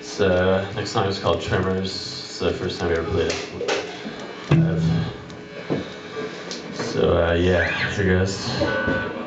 So next song is called Tremors. It's the first time I ever played it. So uh, yeah, here goes.